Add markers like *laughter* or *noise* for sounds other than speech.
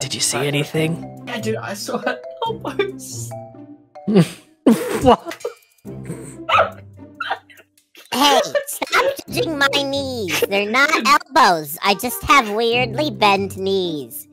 Did you see anything? Yeah, dude, I saw elbows. what? *laughs* Hey, stop judging my knees. They're not *laughs* elbows. I just have weirdly bent knees.